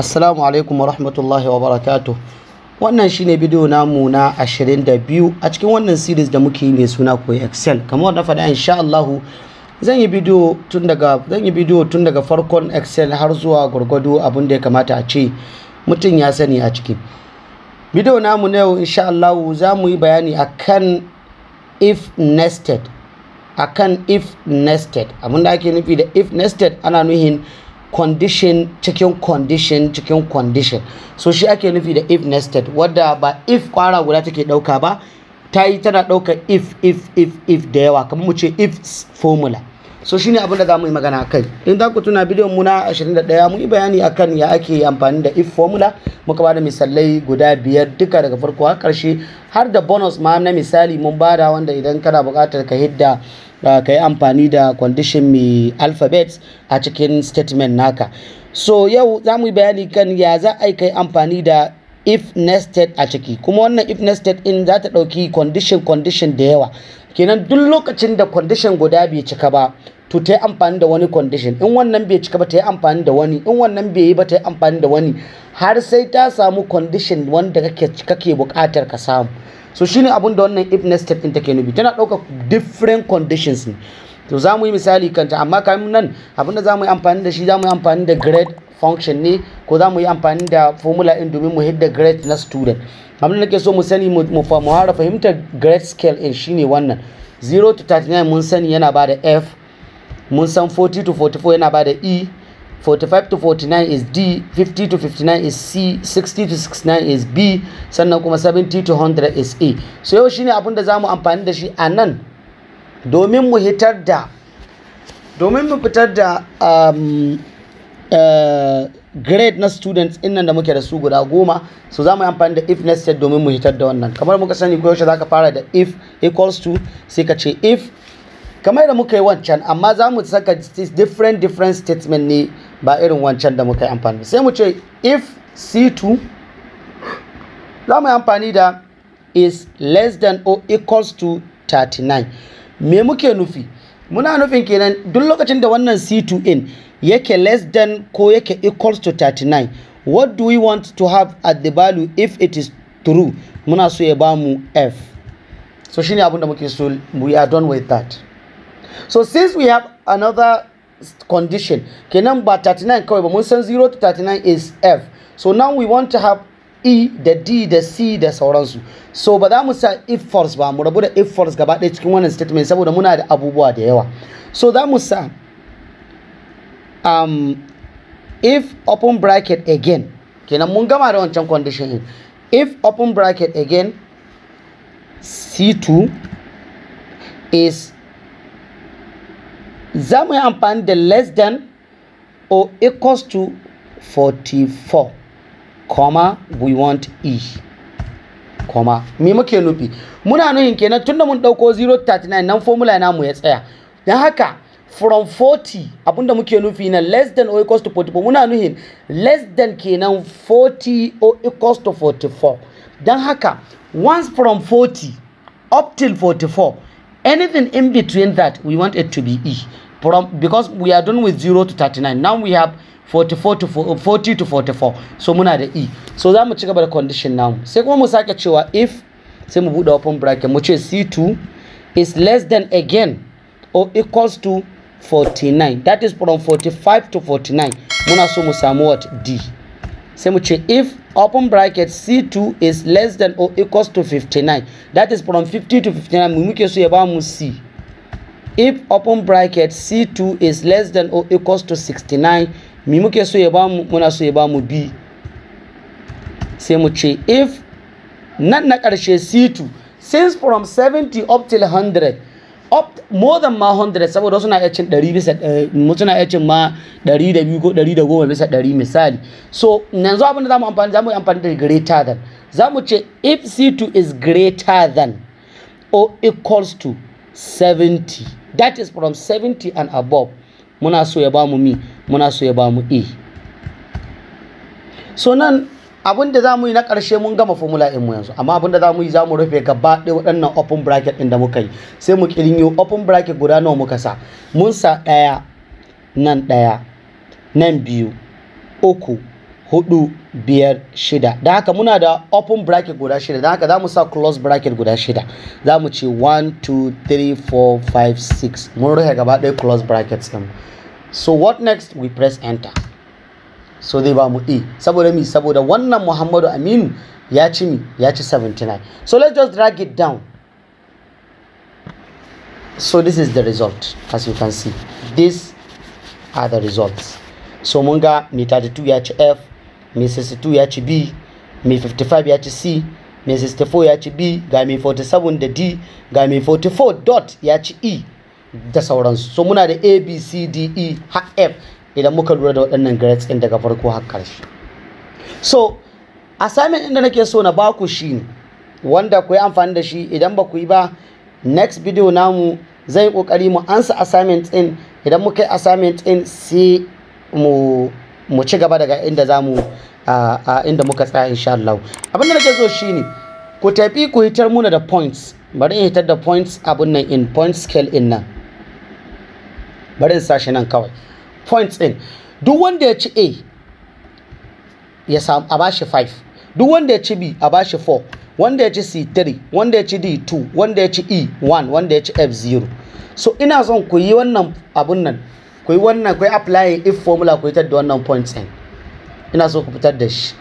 Assalamu alaikum wa rahmatullahi wa barakatuh. Wannan shine bidiyo namu na 22 a cikin wannan series da muke yi mai suna koyi Excel. Kamar wanda faɗa insha Allahu zan yi bidiyo tun daga zan yi bidiyo tun daga farkon Excel har zuwa gwargwado abin da ya kamata a ce mutum ya sani a ciki. Bidiyo namu na yau insha Allahu za mu yi bayani akan if nested akan if nested abin da ake nufi da if nested ana nuhin condition cikin condition cikin condition. So shi ake nufi da if nested wadda ba if kwara guda take ɗauka ba ta yi tana ɗaukar if if if if da yawa kamar mu ce if formula. So shine abin da za mu yi magana kai. In za ku tuna bidiyon mu na 21 mu yi bayani akan ya ake amfani da if formula. Muka ba da misalai guda biyar duka daga farko har ƙarshe har da bonus ma na misali mun ba da wanda idan kana buƙatar ka hidda ka yi amfani da condition mai alphabets a cikin statement naka. So yau za mu yi bayani kan ya za a yi amfani da if nested a ciki. Kuma wannan if nested in za ta ɗauki condition condition da yawa. Kenan duk lokacin da condition guda bai cika ba to ta yi amfani da wani condition. In wannan bai cika ba ta yi amfani da wani. In wannan bai yi ba ta yi amfani da wani. Har sai ta samu condition wanda kake buƙatar ka samu. So shine abin da wannan if nested din take nufi. Tana ɗaukar different conditions ne. To za mu yi misali kanta amma kamin nan abin da za mu yi amfani da shi za mu yi amfani da grade function ne ko za mu yi amfani da formula din domin mu hidda grade na student. Abin da nake so mu sani mu fara fahimtar grade scale in shine wannan. 0 to 39 mun sani yana ba da f mun san 40 to 44 yana ba da e 45 to 49 is D, 50 to 59 is C, 60 to 69 is B, sannan kuma 70 to 100 is A. So yau shine abin da za mu amfani da shi a nan domin mu hitar da domin mu fitar da um, uh, grade na students in nan da muke da su guda goma. So za mu yi amfani da if nested domin mu hitar da wannan. Kamar muka sani ko yaushe za ka fara da if equals to sai ka ce if. Kamar da muka yi wancan amma za mu saka different different statement ne ba irin wancan da muka yi amfani sai mu ce if c2 za mu yi amfani da is less than or equals to 39 me muke nufi? Muna nufin kenan duk lokacin da wannan c2 in yake less than ko yake equals to 39 what do we want to have at the value if it is true? Muna so ya ba mu f. So shine abin da muke so we are done with that. So since we have another condition. Kenan ba 39 kawai ba mun san 0 to 39 is f. So now we want to have e da d da c da sauransu. So ba za mu sa if false ba mu rabu da if false gaba ɗaya cikin wannan statement saboda muna da abubuwa da yawa. So za mu sa um, if open bracket again. Kenan mun gama da wancan condition in if open bracket again c2 is za mu yi amfani da less than or equals to 44 comma we want e comma. Me muke nufi? Muna nuhin kenan tunda mun ɗauko 039 nan formula namu ya tsaya. Don haka from 40 abin da muke nufi na less than or equals to 44 muna nuhin less than kenan 40 or equals to 44 don haka once from 40 up till 44 anything in between that we want it to be e. from because we are done with 0 to 39 now we have 44 to 40 to 44 so muna da e. So za mu ci gaba da condition namu. Sai kuma mu sake cewa if sai mu buɗe open bracket. Mu ce c2 is less than again or equals to 49 that is from 45 to 49 muna so mu samu what d. Sai mu ce if open bracket c2 is less than or equals to 59 that is from 50 to 59 mu muke so ya ba mu c. if open bracket c2 is less than or equals to 69 mi muke so ya ba mu muna so ya ba mu b. Sai mu ce if nan na ƙarshe c2 since from 70 up till 100 up more than ma 100 saboda suna iya cin 100 bisa suna iya cin ma 102 ko 110 bisa 100 misali. So yanzu abin da za mu amfani za mu amfani da greater than. Zamu ce if c2 is greater than or equals to 70 that is from 70 and above. Muna so ya ba mu mi muna so ya ba mu e. So nan abin da yi na ƙarshe mun gama formula in mu yanzu. Amma abin da za mu yi za mu rufe gaba ɗaya waɗannan open bracket ɗin da muka yi. Sai mu kirinyo open bracket guda nawa muka sa. Mun sa ɗaya nan ɗaya nan biyu uku huɗu biyar shida. Da haka muna da open bracket guda shida. Da haka za mu sa close bracket guda shida. Za mu ce 1 2 3 4 5 6 mun rufe gaba ɗaya close brackets ɗin. So what next? We press enter. So zai ba mu e. Saboda mi? Saboda wannan muhammadu aminu ya ci mi? Ya ci 79 so let's just drag it down. So this is the result as you can see. These are the results. So mun ga mai 32 ya ci f mai 62 ya ci b mai 55 ya ci c mai 64 ya ci b ga mai 47 da d ga mai 44 dot ya ci e da sauransu. So muna da a b c d e har f idan muka lura da waɗannan grades ɗin daga farko har ƙarshe. So assignment ɗin da nake so na baku shi ne wanda ku yi amfani da shi idan ba ku yi ba next video namu zai yi ƙoƙari mu ansa assignment ɗin. Idan muka yi assignment ɗin sai mu mu ci gaba daga inda za mu a inda muka tsaya insha Allah. Abin da nake so shine ku tafi ku hitar muna da points. Bari in hitar da points abun nan in point scale in nan. Bari in sashi nan kawai. Points din duk wanda ya ci A ya samu a bashi 5 duk wanda ya ci B a bashi 4 wanda ya ci C 3 wanda ya ci D 2 wanda ya ci E 1 wanda ya ci F 0 so ina son ku yi wannan abun nan. Ku yi wannan ku yi applying if formula ku fitar da wannan points din. Ina so ku fitar da shi.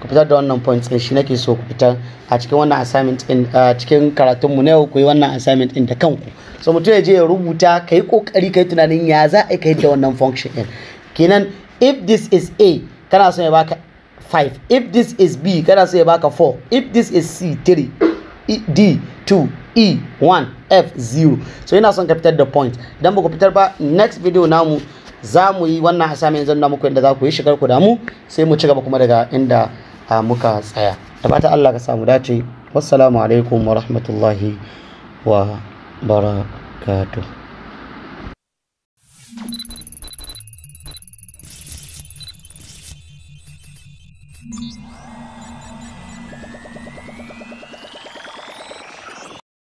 Ku fitar da wannan points din shi nake so ku fitar a cikin wannan assignment din a cikin karatun mu na yau ku yi wannan assignment din da kanku. So mutum ya je ya rubuta ka yi ƙoƙari ka yi tunanin ya za a kai da wannan function din. Kenan if this is a kana son ya baka 5 if this is b kana son ya baka 4 if this is c 3 e, d 2 e 1 f 0 so ina son ka fitar da point. Idan ba ku fitar ba next video namu za mu yi wannan assignment zan muku inda za ku yi shigar ku da mu sai mu ci gaba kuma daga inda muka tsaya. Da fata Allah ka samu dace. Wassalamu alaikum wa rahmatullahi wa barakatuh.